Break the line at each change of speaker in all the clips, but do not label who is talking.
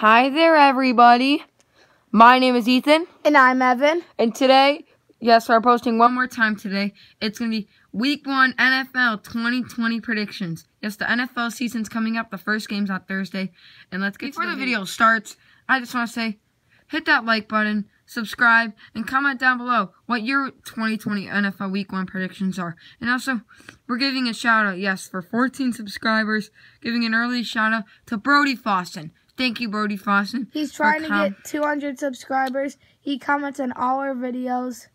Hi there, everybody. My name is Ethan,
And I'm Evan.
and today, yes, we're posting one more time today. It's going to be Week 1 NFL 2020 predictions. Yes, the NFL season's coming up. The first game's on Thursday. And let's get Before the video starts, I just want to say, hit that like button, subscribe, and comment down below what your 2020 NFL Week 1 predictions are. And also, we're giving a shout out, yes, for 14 subscribers, giving an early shout out to Brody Foston. Thank you, Brody Foston.
He's trying to get 200 subscribers. He comments on all our videos.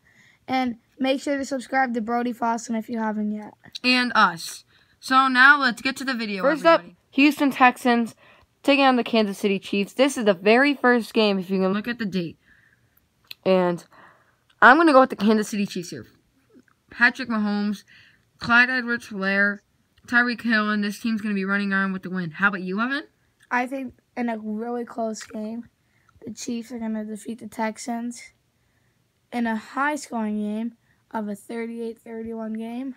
And make sure to subscribe to Brody Foston if you haven't yet.
and us. So now let's get to the video.
First
everybody.
up, Houston Texans taking on the Kansas City Chiefs. This is the very first game, if you can look.
look at the date.
And
I'm gonna go with the Kansas City Chiefs here. Patrick Mahomes, Clyde Edwards-Helaire, Tyreek Hill, and this team's gonna be running on with the win. How about you, Evan?
I think in a really close game, the Chiefs are going to defeat the Texans. In a high scoring game of a 38 31 game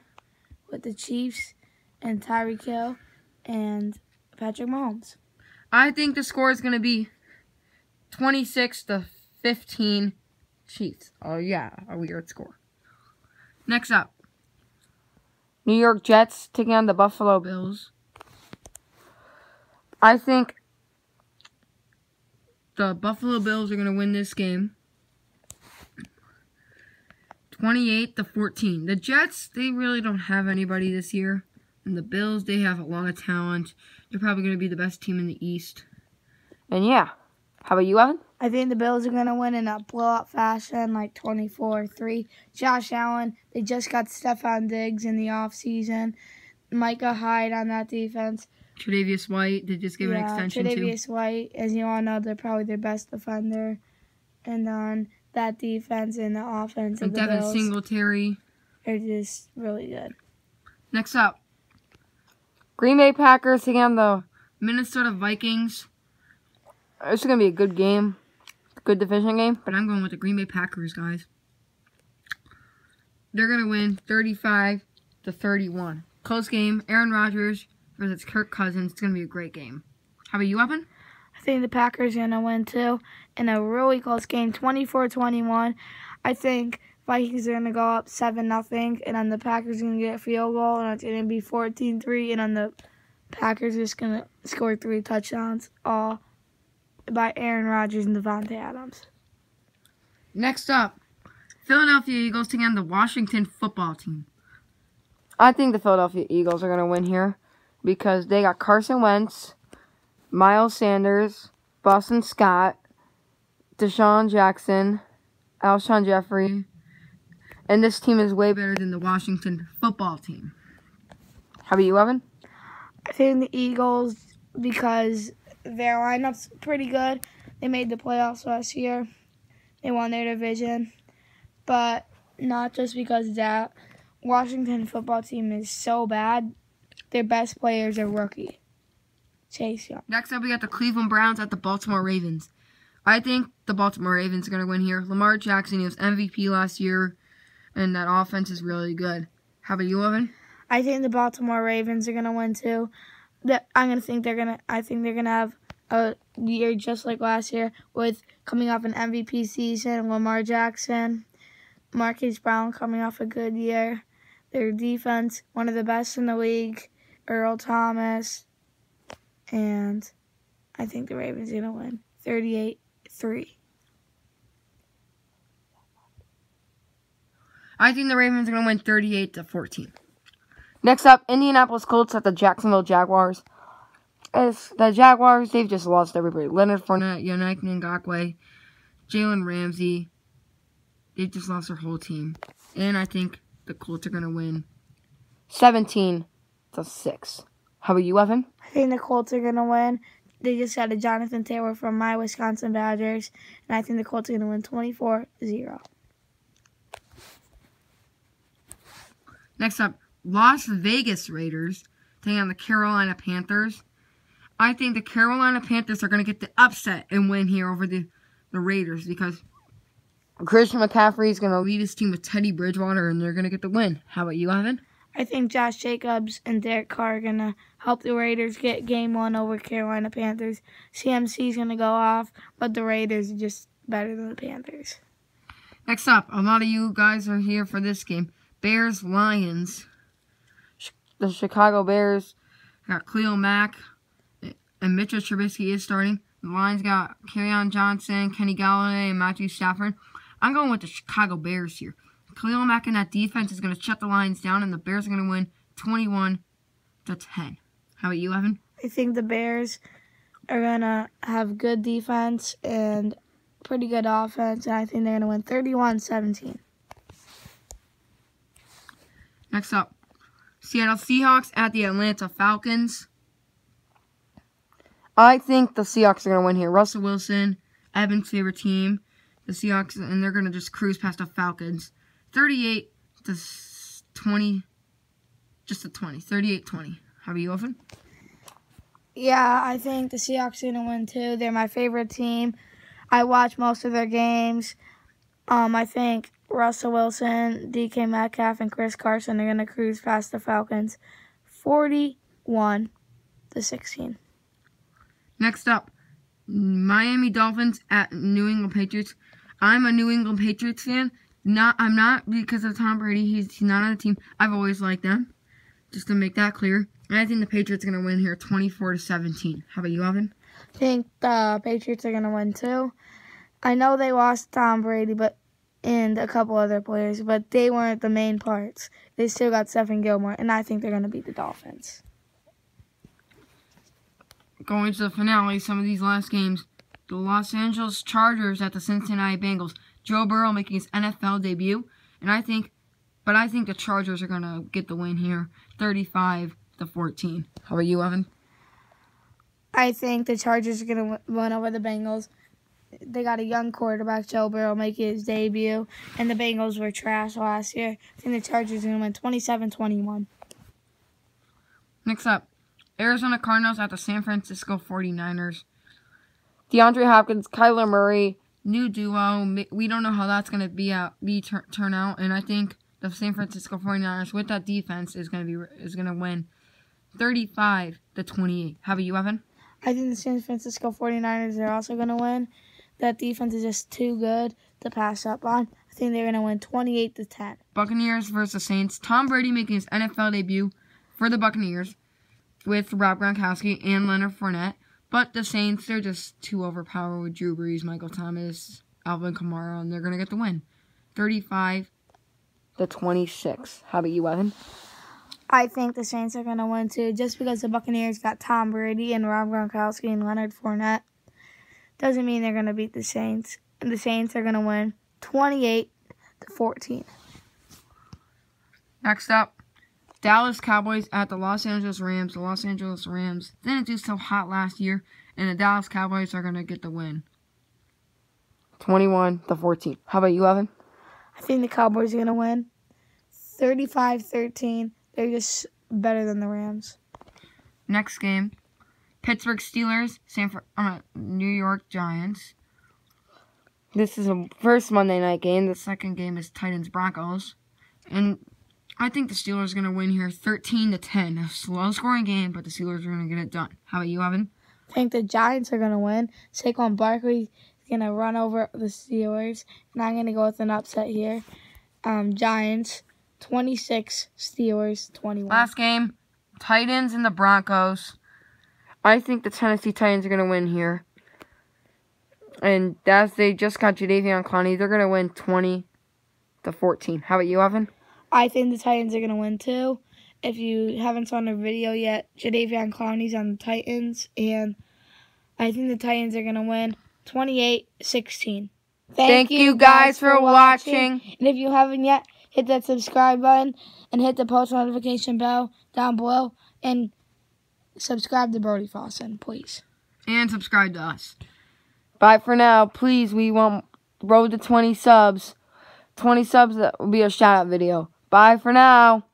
with the Chiefs and Tyreek Hill and Patrick Mahomes.
I think the score is gonna be 26 to 15 Chiefs. Oh yeah, a weird score. Next up,
New York Jets taking on the Buffalo. Bills.
I think the Buffalo Bills are going to win this game. 28 to 14. The Jets, they really don't have anybody this year. And the Bills, they have a lot of talent. They're probably going to be the best team in the East.
And yeah, how about you, Evan?
I think the Bills are going to win in a blowout fashion, like 24 3. Josh Allen, they just got Stefon Diggs in the offseason. Micah Hyde on that defense.
Tre'Davious White, they just gave an extension to.
Tre'Davious White, as you all know, they're probably their best defender. And then that defense and the offense of
And
the
Devin
Bills
Singletary.
are just really good.
Next up,
Green Bay Packers taking on the.
Minnesota Vikings.
This is gonna be a good game, good division game.
But I'm going with the Green Bay Packers, guys. They're going to win 35 to 31. Close game. Aaron Rodgers versus Kirk Cousins. It's going to be a great game. How about you, Evan?
I think the Packers are going to win too in a really close game, 24 21. I think Vikings are going to go up 7 nothing, and then the Packers are going to get a field goal, and it's going to be 14 3, and then the Packers are just going to score three touchdowns, all by Aaron Rodgers and Davante Adams.
Next up, Philadelphia Eagles taking on the Washington football team.
I think the Philadelphia Eagles are gonna win here because they got Carson Wentz, Miles Sanders, Boston Scott, DeSean Jackson, Alshon Jeffery, and this team is way better.
Than the Washington football team.
How about you, Evan?
I think the Eagles because their lineup's pretty good. They made the playoffs last year. They won their division. But not just because that. Washington football team is so bad. Their best players are rookie. Chase Young.
Next up, we got the Cleveland Browns at the Baltimore Ravens. I think the Baltimore Ravens are going to win here. Lamar Jackson, he was MVP last year, and that offense is really good. How about you, Evan?
I think the Baltimore Ravens are gonna win too. That I'm gonna think they're gonna. I think they're gonna have a year just like last year with coming off an MVP season. Lamar Jackson, Marquise Brown coming off a good year. Their defense, one of the best in the league. Earl Thomas, and I think the Ravens are gonna win 38-3.
I think the Ravens are going to win 38 to 14.
Next up, Indianapolis Colts at the Jacksonville Jaguars. As the Jaguars, they've just lost everybody. Leonard Fournette,
Fournette, Yannick Ngakoue, Jalen Ramsey. They've just lost their whole team. And I think the Colts are going to win.
17 to 6. How about you, Evan?
I think the Colts are gonna win. They just got a Jonathan Taylor from my Wisconsin Badgers, and I think the Colts are gonna win 24-0.
Next up, Las Vegas Raiders taking on the Carolina Panthers. I think the Carolina Panthers are going to get the upset and win here over the, the Raiders because
Christian McCaffrey is going to
lead his team with Teddy Bridgewater and they're going to get the win. How about you, Evan?
I think Josh Jacobs and Derek Carr are going to help the Raiders get game one over Carolina Panthers. CMC is going to go off, but the Raiders are just better than the Panthers.
Next up, a lot of you guys are here for this game. Bears Lions.
The Chicago Bears
got Khalil Mack and Mitchell Trubisky is starting. The Lions got Kerryon Johnson, Kenny Golladay, and Matthew Stafford. I'm going with the Chicago Bears here. Khalil Mack and that defense is going to shut the Lions down, and the Bears are going to win 21 to 10. How about you, Evan?
I think the Bears are going to have good defense and pretty good offense, and I think they're going to win 31 17.
Next up, Seattle Seahawks at the Atlanta Falcons.
I think the Seahawks are going to win here.
Russell Wilson, Evan's favorite team, the Seahawks, and they're going to just cruise past the Falcons. 38 to 20, just a 20, 38 20. How about you, Evan?
Yeah, I think the Seahawks are going to win too. They're my favorite team. I watch most of their games. Um, I think Russell Wilson, DK Metcalf, and Chris Carson are going to cruise past the Falcons 41 to 16.
Next up, Miami Dolphins at New England Patriots. I'm a New England Patriots fan. Not I'm not because of Tom Brady. He's, he's not on the team. I've always liked them. Just to make that clear. And I think the Patriots are gonna win here 24 to 17. How about you, Evan?
I think the Patriots are gonna win too. I know they lost Tom Brady, but and a couple other players, but they weren't the main parts. They still got Stephon Gilmore, and I think they're gonna beat the Dolphins
going to the finale, some of these last games. The Los Angeles Chargers at the Cincinnati Bengals. Joe Burrow making his NFL debut. And I think, but I think the Chargers are going to get the win here 35 to 14. How about you, Evan?
I think the Chargers are going to win over the Bengals. They got a young quarterback, Joe Burrow, making his debut, and the Bengals were trash last year. I think the Chargers are going to win 27 21.
Next up, Arizona Cardinals at the San Francisco 49ers.
DeAndre Hopkins, Kyler Murray.
New duo. We don't know how that's going to be out, be tur- turn out, and I think the San Francisco 49ers with that defense is going to be is going to win 35 to 28. How about you, Evan?
I think the San Francisco 49ers are also going to win. That defense is just too good to pass up on. I think they're going to win 28 to 10.
Buccaneers versus Saints. Tom Brady making his NFL debut for the Buccaneers with Rob Gronkowski and Leonard Fournette. But the Saints, they're just too overpowered with Drew Brees, Michael Thomas, Alvin Kamara, and they're going to get the win. 35
to 26. How about you, Evan?
I think the Saints are going to win too, just because the Buccaneers got Tom Brady and Rob Gronkowski and Leonard Fournette. Doesn't mean they're going to beat the Saints. And the Saints are going to win 28 to 14.
Next up, Dallas Cowboys at the Los Angeles Rams. The Los Angeles Rams didn't do so hot last year, and the Dallas Cowboys are going to get the win.
21 to 14. How about you, Evan?
I think the Cowboys are going to win 35 13. They're just better than the Rams.
Next game Pittsburgh Steelers, San Fr- uh, New York Giants.
This is a first Monday night game.
The second game is Titans Broncos. And I think the Steelers are going to win here 13 to 10. A slow scoring game, but the Steelers are going to get it done. How about you, Evan?
I think the Giants are going to win. Saquon Barkley is going to run over the Steelers, and I'm going to go with an upset here. Um, Giants 26, Steelers 21.
Last game, Titans and the Broncos.
I think the Tennessee Titans are going to win here. And as they just got Jadeveon Clowney, they're going to win 20 to 14. How about you, Evan?
I think the Titans are going to win too. If you haven't saw the video yet, Jadeveon Clowney's on the Titans, and I think the Titans are going to win 28 16.
Thank, Thank, you guys, for watching. watching.
And if you haven't yet, hit that subscribe button and hit the post notification bell down below and subscribe to Brody Fawson, please.
And subscribe to us.
Bye for now. Please, we want road to 20 subs. 20 subs, that will be a shout out video. Bye for now.